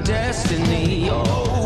destiny. Oh.